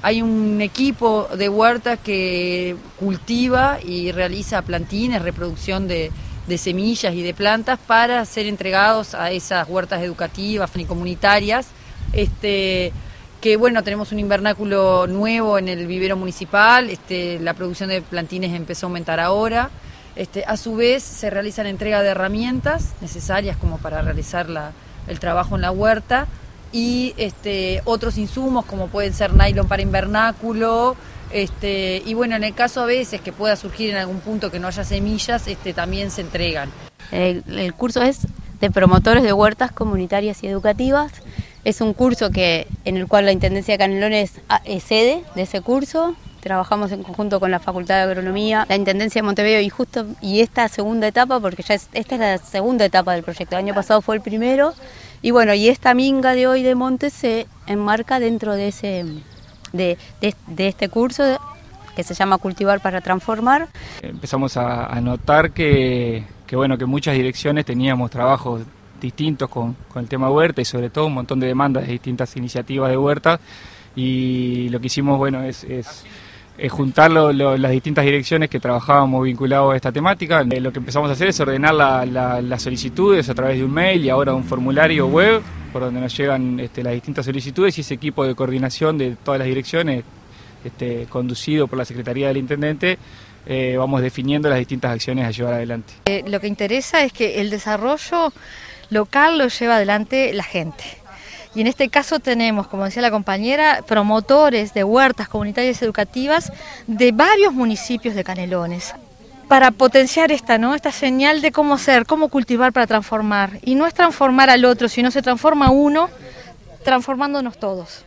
Hay un equipo de huertas que cultiva y realiza plantines, reproducción de, semillas y de plantas para ser entregados a esas huertas educativas y comunitarias. Este, que bueno, tenemos un invernáculo nuevo en el vivero municipal, este, la producción de plantines empezó a aumentar ahora. Este, a su vez se realizan entrega de herramientas necesarias como para realizar el trabajo en la huerta y este, otros insumos como pueden ser nylon para invernáculo. Este, y bueno, en el caso a veces que pueda surgir en algún punto que no haya semillas, este, también se entregan. El, curso es de promotores de huertas comunitarias y educativas. Es un curso que, en el cual la Intendencia de Canelones es sede de ese curso. Trabajamos en conjunto con la Facultad de Agronomía, la Intendencia de Montevideo y justo y esta segunda etapa, porque ya esta es la segunda etapa del proyecto. El año pasado fue el primero y bueno, y esta minga de hoy de Montes se enmarca dentro de ese de, este curso que se llama Cultivar para Transformar. Empezamos a, notar que, bueno, que muchas direcciones teníamos trabajos distintos con, con, el tema huerta y sobre todo un montón de demandas de distintas iniciativas de huerta y lo que hicimos bueno es eh, juntar las distintas direcciones que trabajábamos vinculados a esta temática. Eh, lo que empezamos a hacer es ordenar las solicitudes a través de un mail y ahora un formulario web por donde nos llegan este, las distintas solicitudes y ese equipo de coordinación de todas las direcciones, este, conducido por la Secretaría del Intendente, eh, vamos definiendo las distintas acciones a llevar adelante. lo que interesa es que el desarrollo local lo lleva adelante la gente. Y en este caso tenemos, como decía la compañera, promotores de huertas comunitarias educativas de varios municipios de Canelones para potenciar esta, ¿no? esta señal de cómo ser, cómo cultivar para transformar. Y no es transformar al otro, sino se transforma uno transformándonos todos.